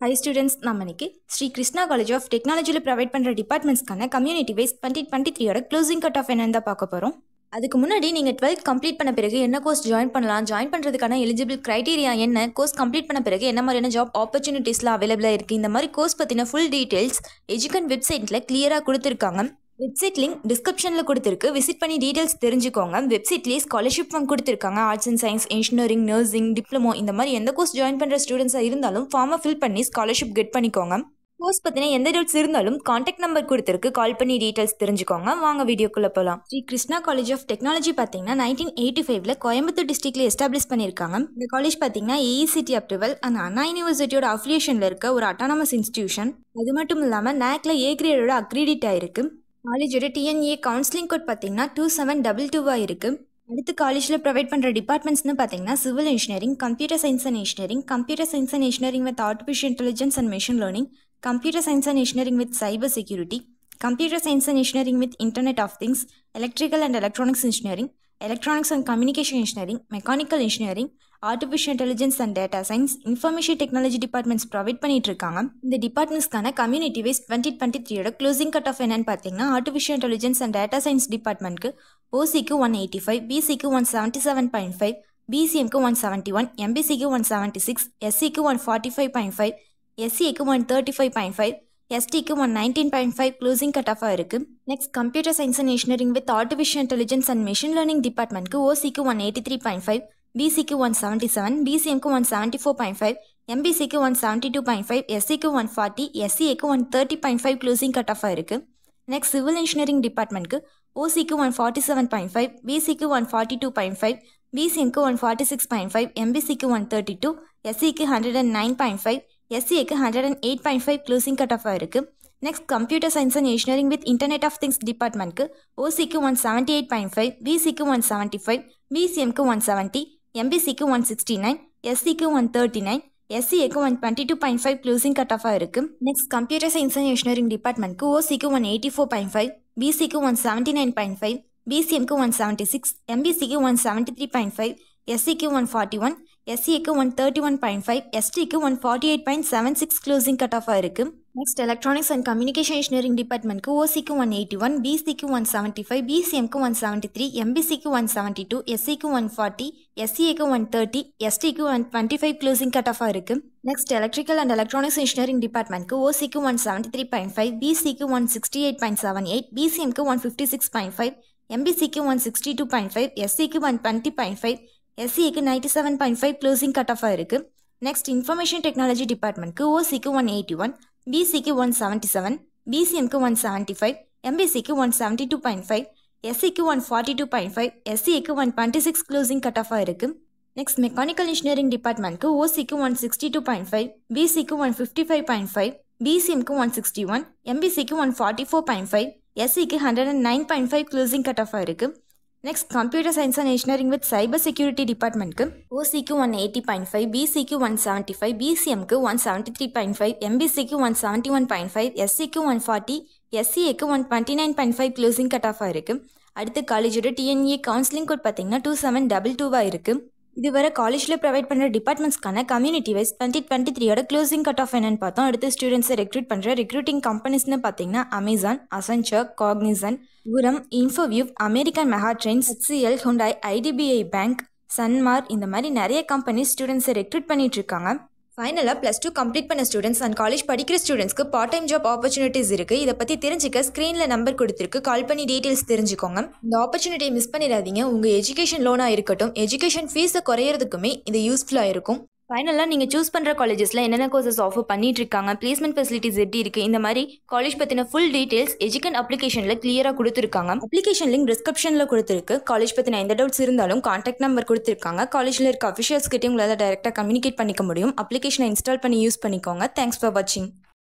High students நம்ம இன்னைக்கு Sri Krishna college of டெக்னாலஜியில் ப்ரொவைட் பண்ணுற டிபார்ட்மெண்ட்ஸ்க்கான கம்யூனிட்டி வைஸ் டுவெண்ட்டி டுவெண்ட்டி த்ரீயோட க்ளோசிங் கட் ஆஃப் என்னன்னு தான் பார்க்க போகிறோம் அதுக்கு முன்னாடி நீங்கள் டுவெல்த் கம்ப்ளீட் பண்ண பிறகு என்ன கோர்ஸ் ஜாயின் பண்ணலாம் ஜாயின் பண்ணுறதுக்கான எலிஜிபிள் க்ரைட்டீரியா என்ன கோர்ஸ் கம்ப்ளீட் பண்ண பிறகு என்ன மாதிரியான ஜாப் ஆப்பர்ச்சுனிட்டிஸ்லாம் அவைலபிளாக இருக்குது இந்த மாதிரி கோர்ஸ் பற்றின ஃபுல் டீட்டெயில்ஸ் எஜுகன் வெப்சைட்டில் கிளியராக கொடுத்துருக்காங்க. வெப்சைட் லிங்க் டிஸ்கிரிப்ஷனில் கொடுத்துருக்கு. விசிட் பண்ணி டீட்டெயில்ஸ் தெரிஞ்சுக்கோங்க. வெப்சைட்லேயே ஸ்காலர்ஷிப் ஃபார்ம் கொடுத்துருக்காங்க. Arts and science engineering nursing diploma இந்த மாதிரி எந்த கோர்ஸ் ஜாயின் பண்ணுற ஸ்டூடெண்ட்ஸாக இருந்தாலும் ஃபார்மை ஃபில் பண்ணி ஸ்காலர்ஷிப் கெட் பண்ணிக்கோங்க. கோர்ஸ் பற்றின எந்த டவுட்ஸ் இருந்தாலும் காண்டாக்ட் நம்பர் கொடுத்துருக்கு. கால் பண்ணி டீட்டெயில்ஸ் தெரிஞ்சுக்கோங்க. வாங்க வீடியோக்குள்ளே போகலாம் Sri Krishna college of technology பார்த்தீங்கன்னா நைன்டீன் எயிட்டி ஃபைவ்ல கோயம்புத்தூர் டிஸ்ட்ரிக்ட்ல எஸ்டாப்ளிஷ் பண்ணியிருக்காங்க இந்த காலேஜ் பார்த்தீங்கன்னா ஏஇசிடி அப்ரூவல் அண்ட் அண்ணா யூனிவர்சிட்டியோட அஃபிலியேஷனில் இருக்க ஒரு அட்டானமஸ் இன்ஸ்டிடியூஷன் அது மட்டும் இல்லாமல் நேக்ல ஏ கிரேடோட அக்ரிடிட் ஆயிருக்கு. காலேஜோட டிஎன்ஏ கவுன்சிலிங் கோட் பார்த்தீங்கன்னா டூ செவன் டபுள் டூவாக இருக்குது அடுத்து காலேஜில் ப்ரொவைட் பண்ணுற டிபார்ட்மெண்ட்ஸ்னு பார்த்தீங்கன்னா civil engineering computer science and engineering computer science and engineering with artificial intelligence and machine learning computer science and engineering with cyber security computer science and engineering with internet of things electrical and electronics engineering electronics and communication engineering mechanical engineering artificial intelligence and data science information technology departments provide பண்ணிட்டு இருக்காங்க இந்த டிபார்ட்மெண்ட்ஸ்க்கான community wise twenty twenty த்ரீயோட closing cut off என்னன்னு பார்த்தீங்கன்னா artificial intelligence and data science டிபார்ட்மெண்ட்க்கு ஓசிக்கு one eighty five பிசிக்கு one seventy seven point five பிசிஎம்க்கு one seventy one எம்பிசிக்கு ஒன் செவன்ட்டி சிக்ஸ் எஸ்சிக்கு one forty five point five எஸ்சிக்கு one thirty five point five எஸ்டிக்கு one nineteen point five closing cut ஆஃபாக இருக்குது next computer science and engineering with artificial intelligence and machine learning டிபார்ட்மெண்ட்க்கு ஓசிக்கு one eighty three point five பிசிக்கு one seventy seven பிசிஎம்க்கு one seventy four point five எம்பிசிக்கு one seventy two point five எஸ்சிக்கு one forty எஸ்சிஏக்கு one thirty point five closing cut ஆஃபாக இருக்குது next civil engineering டிபார்ட்மெண்ட்க்கு ஓசிக்கு one forty seven point five பிசிக்கு one forty two point five பிசிஎம்க்கு one forty six point five எம்பிசிக்கு one thirty two எஸ்சிக்கு hundred and nine point five எஸ்சிஏக்கு hundred and eight point five closing cut ஆஃபாக இருக்குது next computer science and engineering with internet of things டிபார்ட்மெண்ட்க்கு ஓசிக்கு one seventy eight point five பிசிக்கு one seventy five பிசிஎம்க்கு one seventy எம்பிசிக்கு one sixty nine எஸ்சிக்கு one thirty nine எஸ்சிஏக்கு one twenty two point five closing cut ஆஃபாக இருக்குது next computer science and engineering டிபார்ட்மெண்ட்க்கு ஓசிக்கு one eighty four point five பிசிக்கு one seventy nine point five பிசிஎம்க்கு one seventy six எம்பிசிக்கு one seventy three point five எஸ்சிக்கு one forty one எஸ்சிக்கு one thirty one point five எஸ்டிக்கு one forty eight point seven six closing cut ஆஃபாக இருக்குது next electronics and communication engineering டிபார்ட்மெண்ட்க்கு ஓசிக்கு one eighty one பிசிக்கு one seventy five பிசிஎம்க்கு one seventy three எம்பிசிக்கு one seventy two எஸ்சிக்கு one forty எஸ்சிஏக்கு one thirty எஸ்டிக்கு one twenty five closing cut ஆஃபாக இருக்குது next electrical and electronics engineering டிபார்ட்மெண்ட்க்கு ஓசிக்கு one seventy three point five பிசிக்கு one sixty eight point seven eight பிசிஎம்க்கு one fifty six point five எம்பிசிக்கு one sixty two point five எஸ்சிக்கு one twenty point five எஸ்சிஏக்கு ninety seven point five closing cut ஆஃபாக இருக்குது next information technology டிபார்ட்மெண்ட்க்கு ஓசிக்கு one eighty one பிசிக்கு one seventy seven பிசிஎம்க்கு one seventy five எம்பிசிக்கு one seventy two point five எஸ்சிக்கு one forty two point five எஸ்சிஏக்கு one twenty six closing cut ஆஃபாக இருக்குது next mechanical engineering டிபார்ட்மெண்ட்க்கு ஓசிக்கு one sixty two point five பிசிக்கு one fifty five point five பிசிஎம்க்கு one sixty one எம்பிசிக்கு one forty four point five எஸ்சிக்கு hundred and nine point five closing cut ஆஃபாக இருக்குது next computer science and engineering with cyber security டிபார்ட்மெண்ட்க்கு ஓசிக்கு one eighty point five பிசிக்கு one seventy five பிசிஎம்க்கு one seventy three point five எம்பிசிக்கு one seventy one point five எஸ்சிக்கு one forty எஸ்சிஏக்கு one twenty nine point five closing cut ஆஃபாக இருக்குது அடுத்து காலேஜோட TNEA counselling code பார்த்தீங்கன்னா two seven double டூவாக இருக்குது இதுவரை காலேஜில் ப்ரொவைட் பண்ணுற டிபார்ட்மெண்ட்ஸ்க்கான கம்யூனிட்டி வைஸ் டுவெண்ட்டி டுவெண்ட்டி த்ரீயோட க்ளோசிங் கட் ஆஃப் என்னன்னு பார்த்தோம். அடுத்து ஸ்டூடெண்ட்ஸை ரெக்ரூட் பண்ணுற ரெக்ரூட்டிங் கம்பெனிஸ்னு பார்த்தீங்கன்னா அமேசான் அசன்ச்சர் காக்னிசன் உரம் Infoview American Megatrends HCL Hyundai IDBI bank Sanmar இந்த மாதிரி நிறைய கம்பெனிஸ் ஸ்டூடெண்ட்ஸை ரெக்ரூட் பண்ணிட்டு இருக்காங்க. ஃபைனலாக ப்ளஸ் டூ கம்ப்ளீட் பண்ண ஸ்டூடெண்ட்ஸ் அண்ட் காலேஜ் படிக்கிற ஸ்டூடெண்ட்ஸ்க்கு பார்ட் டைம் ஜாப் ஆப்பர்ச்சுனிட்டிஸ் இருக்குது இதை பற்றி தெரிஞ்சுக்க ஸ்க்ரீனில் நம்பர் கொடுத்துருக்கு. கால் பண்ணி டீட்டெயில்ஸ் தெரிஞ்சுக்கோங்க. இந்த ஆப்பர்ச்சுனிட்டியை மிஸ் பண்ணிடாதீங்க. உங்கள் எஜுகேஷன் லோனாக இருக்கட்டும். எஜுகேஷன் ஃபீஸை குறையிறதுக்குமே இது யூஸ்ஃபுல்லாக இருக்கும். ஃபைனலாக நீங்கள் சூஸ் பண்ணுற காலேஜஸில் என்னென்ன கோர்சஸ் ஆஃபர் பண்ணிட்டு இருக்காங்க பிளேஸ்மெண்ட் ஃபெசிலிட்டிஸ் எப்படி இருக்குது இந்த மாதிரி காலேஜ் பற்றின ஃபுல் டீட்டெயில்ஸ் எஜுகன் அப்ளிகேஷனில் கிளியராக கொடுத்துருக்காங்க. அப்ளிகேஷன் லிங்க் டிஸ்கிரிப்ஷனில் கொடுத்துருக்கு. காலேஜ் பற்றின எந்த டவுட்ஸ் இருந்தாலும் கான்டாக்ட் நம்பர் கொடுத்துருக்காங்க. காலேஜில் இருக்க அஃபிஷியல்ஸ் கிட்டே உங்களால் டேரெக்டாக கம்யூனிகேட் பண்ணிக்க முடியும். அப்ளிகேஷனை இன்ஸ்டால் பண்ணி யூஸ் பண்ணிக்கோங்க. தேங்க்ஸ் ஃபார் வாட்சிங்